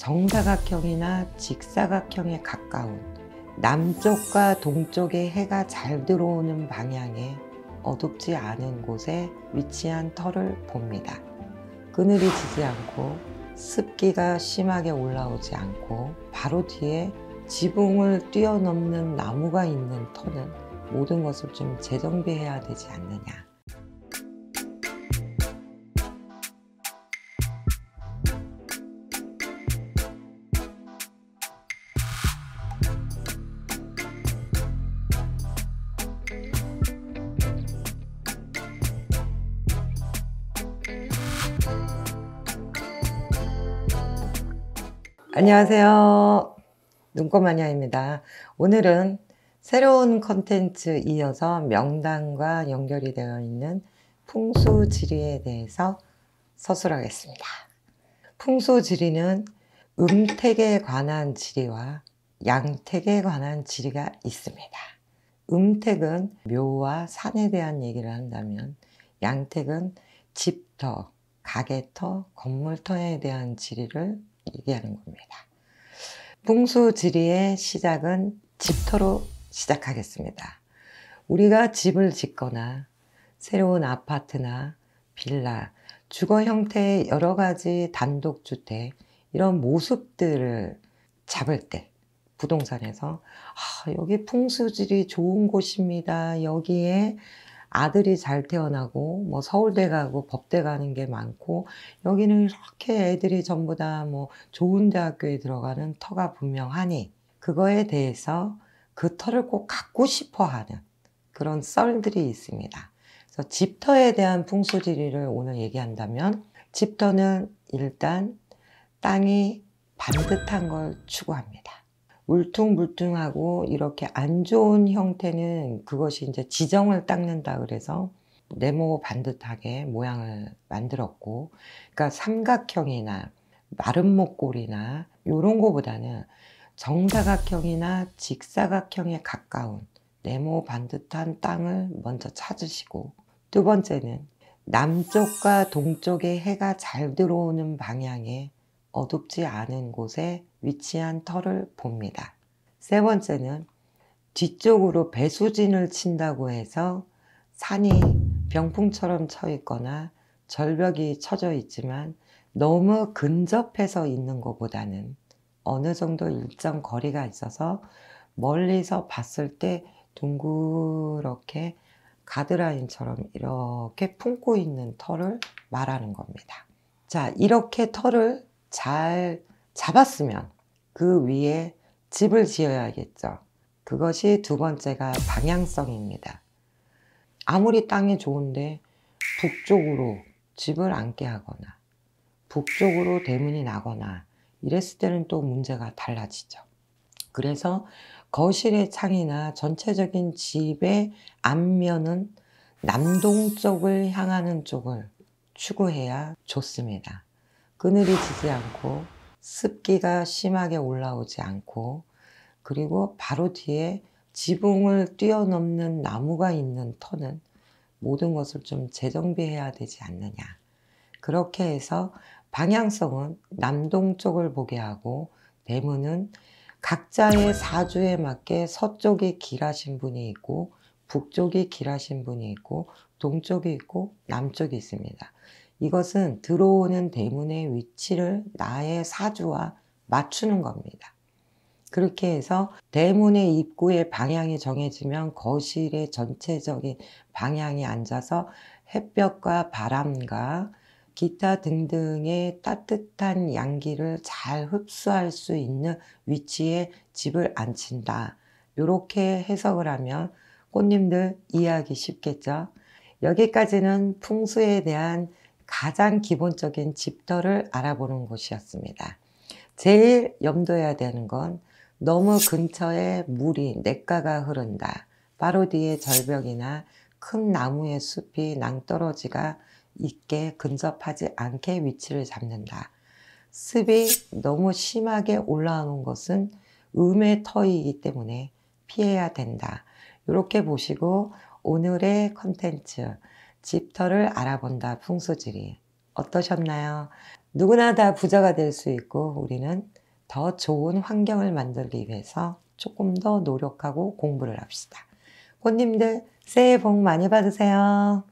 정사각형이나 직사각형에 가까운 남쪽과 동쪽의 해가 잘 들어오는 방향에 어둡지 않은 곳에 위치한 터를 봅니다. 그늘이 지지 않고 습기가 심하게 올라오지 않고 바로 뒤에 지붕을 뛰어넘는 나무가 있는 터는 모든 것을 좀 재정비해야 되지 않느냐. 안녕하세요. 눈꽃마녀입니다. 오늘은 새로운 컨텐츠 이어서 명당과 연결이 되어 있는 풍수지리에 대해서 서술하겠습니다. 풍수지리는 음택에 관한 지리와 양택에 관한 지리가 있습니다. 음택은 묘와 산에 대한 얘기를 한다면 양택은 집터, 가게터, 건물터에 대한 지리를 얘기하는 겁니다. 풍수 지리의 시작은 집터로 시작하겠습니다. 우리가 집을 짓거나 새로운 아파트나 빌라, 주거 형태의 여러 가지 단독주택, 이런 모습들을 잡을 때 부동산에서 아, 여기 풍수질이 좋은 곳입니다. 여기에 아들이 잘 태어나고 뭐 서울대 가고 법대 가는 게 많고 여기는 이렇게 애들이 전부 다 뭐 좋은 대학교에 들어가는 터가 분명하니 그거에 대해서 그 터를 꼭 갖고 싶어 하는 그런 썰들이 있습니다. 그래서 집터에 대한 풍수지리를 오늘 얘기한다면 집터는 일단 땅이 반듯한 걸 추구합니다. 울퉁불퉁하고 이렇게 안 좋은 형태는 그것이 이제 지정을 닦는다 그래서 네모 반듯하게 모양을 만들었고 그러니까 삼각형이나 마른 목골이나 이런 거보다는 정사각형이나 직사각형에 가까운 네모 반듯한 땅을 먼저 찾으시고 두 번째는 남쪽과 동쪽의 해가 잘 들어오는 방향에 어둡지 않은 곳에 위치한 터를 봅니다. 세 번째는 뒤쪽으로 배수진을 친다고 해서 산이 병풍처럼 쳐 있거나 절벽이 쳐져 있지만 너무 근접해서 있는 것보다는 어느 정도 일정 거리가 있어서 멀리서 봤을 때 둥그렇게 가드라인처럼 이렇게 품고 있는 터를 말하는 겁니다. 자, 이렇게 터를 잘 잡았으면 그 위에 집을 지어야겠죠. 그것이 두 번째가 방향성입니다. 아무리 땅이 좋은데 북쪽으로 집을 앉게 하거나 북쪽으로 대문이 나거나 이랬을 때는 또 문제가 달라지죠. 그래서 거실의 창이나 전체적인 집의 앞면은 남동 쪽을 향하는 쪽을 추구해야 좋습니다. 그늘이 지지 않고 습기가 심하게 올라오지 않고 그리고 바로 뒤에 지붕을 뛰어넘는 나무가 있는 터는 모든 것을 좀 재정비해야 되지 않느냐. 그렇게 해서 방향성은 남동쪽을 보게 하고 대문은 각자의 사주에 맞게 서쪽이 길하신 분이 있고 북쪽이 길하신 분이 있고 동쪽이 있고 남쪽이 있습니다. 이것은 들어오는 대문의 위치를 나의 사주와 맞추는 겁니다. 그렇게 해서 대문의 입구의 방향이 정해지면 거실의 전체적인 방향이 앉아서 햇볕과 바람과 기타 등등의 따뜻한 양기를 잘 흡수할 수 있는 위치에 집을 앉힌다. 이렇게 해석을 하면 꽃님들 이해하기 쉽겠죠? 여기까지는 풍수에 대한 가장 기본적인 집터를 알아보는 곳이었습니다. 제일 염두해야 되는 건 너무 근처에 물이 냇가가 흐른다. 바로 뒤에 절벽이나 큰 나무의 숲이 낭떠러지가 있게 근접하지 않게 위치를 잡는다. 습이 너무 심하게 올라오는 것은 음의 터이기 때문에 피해야 된다. 이렇게 보시고 오늘의 컨텐츠 집터를 알아본다 풍수지리 어떠셨나요? 누구나 다 부자가 될 수 있고 우리는 더 좋은 환경을 만들기 위해서 조금 더 노력하고 공부를 합시다. 꽃님들 새해 복 많이 받으세요.